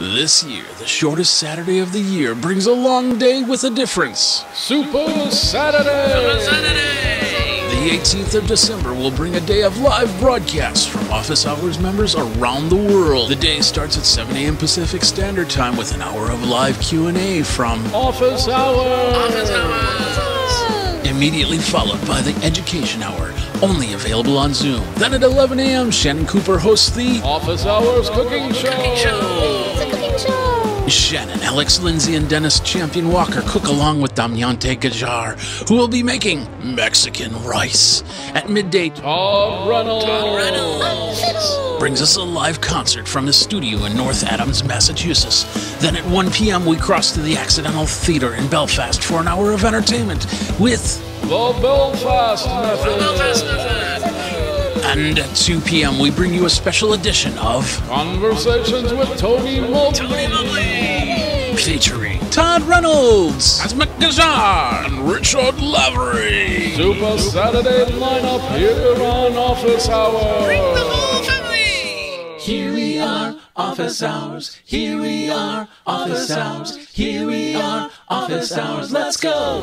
This year, the shortest Saturday of the year brings a long day with a difference. Super Saturday! The 18th of December will bring a day of live broadcasts from office hours members around the world. The day starts at 7 a.m. Pacific Standard Time with an hour of live Q&A from Office Hours! immediately followed by the Education Hour, only available on Zoom. Then at 11 a.m., Shannon Cooper hosts the Office Hours Cooking Show! Shannon, Alex Lindsay, and Denis Champion-Walker cook along with Damiante Gajar, who will be making Mexican rice. At midday, Todd Reynolds! brings us a live concert from his studio in North Adams, Massachusetts. Then at 1 p.m., we cross to the Accidental Theatre in Belfast for an hour of entertainment with. The Belfast Method! And at 2 p.m., we bring you a special edition of. Conversations with Tony Mobley! featuring Todd Reynolds, Cosmic Gajar, and Richard Lavery. Super Saturday lineup here on Office Hours! Here we are, office hours. Here we are, office hours. Here we are, office hours. Let's go.